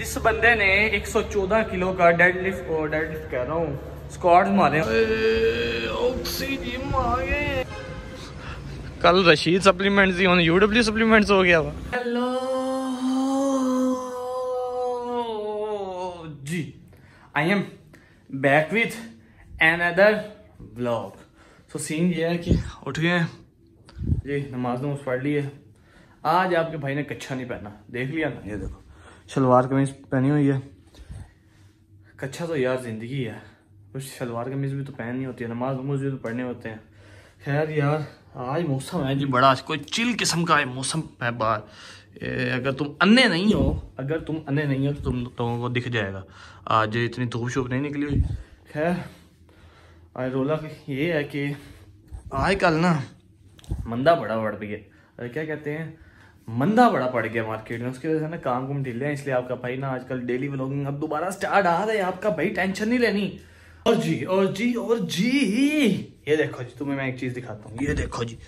जिस बंदे ने 114 किलो का डेड लिफ्ट और डेड लिफ्ट कह रहा हूँ स्क्वाड मारे। ऑक्सीजन आ कल रशीद सप्लीमेंट्स ही ਹੁਣ UW सप्लीमेंट्स हो गया वा hello ji I am back with another vlog so scene ये है कि उठ गए जी नमाज़ नमाज़ पढ़ ली है। आज आपके भाई ने कच्छा नहीं पहना। देख लिया ना? ये देखो। शलवार कमीज पहनी हुई है। कच्छा तो यार ज़िंदगी है। कुछ शलवार कमीज भी तो पहननी होती है, नमाज़ नमाज़ भी तो पढ़ने होते हैं। खैर यार, आज मौसम है जी बड़ा कोई चिल किस्म का है मौसम है बाहर। अगर तुम अन्य नहीं हो, अगर तुम अन्य नहीं हो तो तुम लोगों को दिख जाएगा। आज इतनी धूप शूप नहीं निकली हुई। खैर, आज रोला ये है कि, आज कल ना, मंदा बड़ा बढ़ गया। अरे क्या कहते हैं? मंदा बड़ा पड़ गया मार्केट में, उसकी वजह से ना काम कुम ढीले हैं इसलिए आपका भाई ना आजकल डेली व्लॉगिंग अब दोबारा स्टार्ट आ रहा है, आपका भाई टेंशन नहीं लेनी। और जी और जी और जी, ये देखो जी, तुम्हें मैं एक चीज़ दिखाता हूँ, ये देखो जी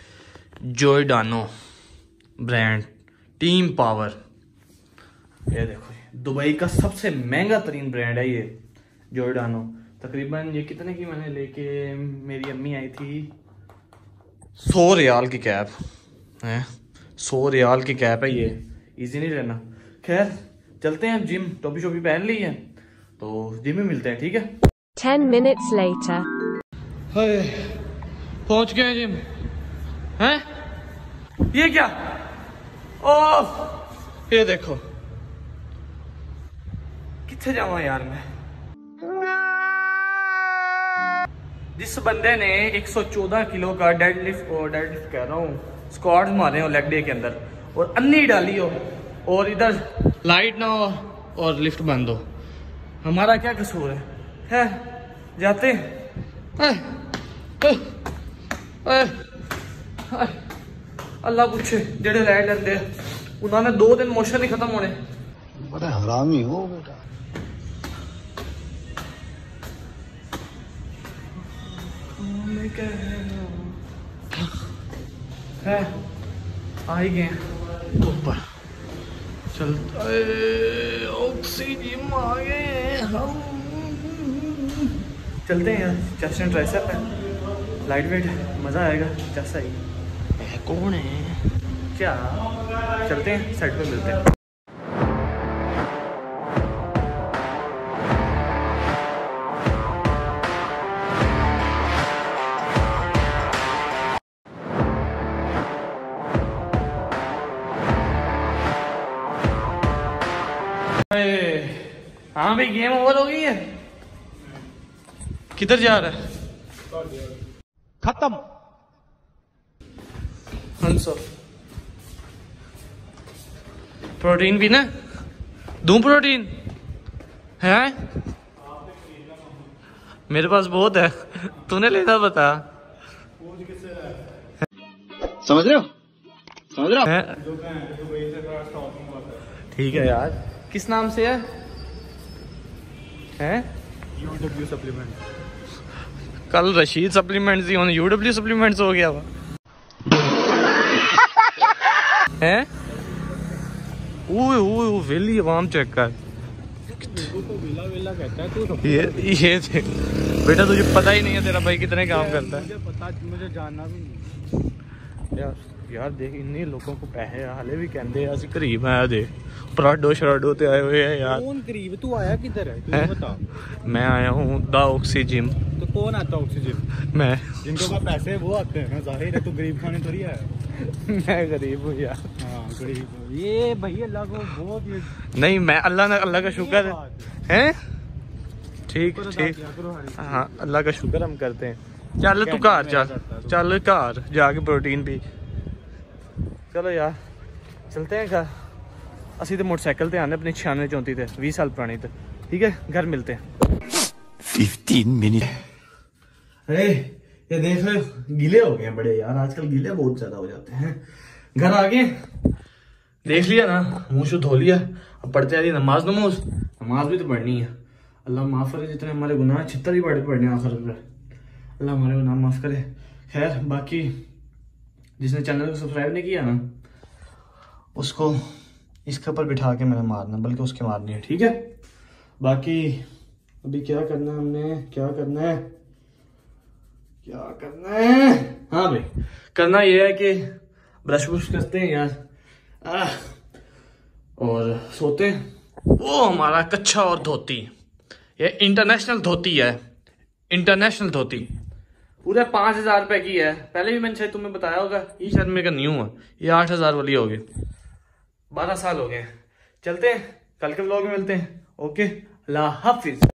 जोयडानो ब्रांड टीम पावर ये देखो जी, दुबई का सबसे महँगा तरीन ब्रांड है ये जोयडानो तकरीबन ये कितने की मैंने लेके, मेरी अम्मी आई थी, सौ रियाल की कैब है? सौ रियाल की कैप है ये। इजी नहीं रहना। खैर चलते हैं जिम टोपी शोपी पहन ली है। तो जिम में मिलते हैं ठीक है? 10 minutes later. हाय पहुँच गए जिम हैं? ये क्या? ओह ये देखो। कितने जावा यार मैं? जिस बंदे ने 114 किलो का डेड और डेड कह रहा हूँ स्क्वाड मारे हो लेग डे के अंदर, और अन्नी डाली हो, और इधर लाइट ना हो, और लिफ्ट बंद हो। हमारा क्या कसूर है? है? जाते हैं? अल्लाह पुछे, जेड़े लै लेंदे, उन्होंने दो दिन मोशन नहीं खत्म होने। बड़ा हरामी हो बेटा। है। आ ही गए हैं। ऊपर। चल ऑक्सीजन आ गए हम। चलते हैं यार चेस्ट एंड ट्राइसेप है लाइट वेट मज़ा आएगा जैसा ही कौन है? क्या? चलते हैं साइड पे मिलते हैं। हाँ भाई गेम ओवर हो गई है। किधर जा रहा है? खत्म। हंसो प्रोटीन भी ना? दूँ प्रोटीन? है? मेरे पास बहुत है। तूने लेना बता। समझ रहे हो? समझ रहे हो? ठीक है यार। किस नाम से है? हैं? यूडब्ल्यू सप्लीमेंट कल रशीद सप्लीमेंट्स ही ਹੁਣ UW सप्लीमेंट्स हो गया वा हैं? ओए ओए वेली आवाम चेक कर। ये ये थे। बेटा तुझे पता ही नहीं है तेरा भाई कितने काम करता है। मुझे पता मुझे जानना भी नहीं। यार। यार देख इन्ने लोगों को पैसे हाले भी कहते हैं ਅਸੀਂ ਗਰੀਬ ਆ ਦੇ ਪਰਾਡੋ ਸ਼ਰਾਡੋ ਤੇ ਆਏ ਹੋਏ ਆ यार कौन गरीब तू आया किधर है तू हैं? बता मैं आया हूँ द ऑक्सी जिम तो कौन आता ऑक्सीजन मैं जिनको का पैसे है वो आते हैं जाहिर है तू गरीब खाने थोड़ी आया मैं गरीब हूँ यार हाँ गरीब ये भाई अल्लाह को बहुत ये नहीं मैं अल्लाह ने अल्लाह का शुक्र है हैं ठीक शुक्र अदा ठीक किया करो हर एक। हाँ अल्लाह का शुक्र हम करते हैं चल तू कहना घर मेरा चल करता है तू। चल घर जाके प्रोटीन पी चलो यार चलते हैं घर। असी तो मोटरसाइकिल पर आने अपनी छियानवे चौंती से भी साल पुरानी तो। ठीक है घर मिलते हैं। फिफ्टीन मिनट अरे ये देख रहे गीले हो गए बड़े यार। आजकल गीले बहुत ज़्यादा हो जाते हैं। घर आ गए। देख लिया ना मुँह शुद्ध धो लिया। अब पढ़ते आ रही नमाज़ नमोज। नमाज़ भी तो पढ़नी है। अल्लाह माफ़ करे जितने हमारे गुनाह छिहत्तर ही पढ़ पढ़ने आखिर अल्लाह हमारे गुनाह माफ़ करे। खैर बाकी जिसने चैनल को सब्सक्राइब नहीं किया ना, उसको इसके ऊपर बिठा के मैंने मारना, बल्कि उसके मारनी है, ठीक है? बाकी, अभी क्या करना है हमने? क्या करना है? क्या करना है? हाँ भाई, करना ये है कि ब्रश ब्रश करते हैं यार। और सोते हैं। वो हमारा कच्छा और धोती। ये इंटरनेशनल धोती है। इंटरनेशनल धोती। पूरे पाँच हज़ार रुपए की है। पहले भी मैंने शायद तुम्हें बताया होगा। ये शायद मेरे का न्यू है। ये आठ हज़ार वाली होगी बारह साल हो गए चलते हैं कल के ब्लॉग में मिलते हैं। ओके अल्लाह हाफिज।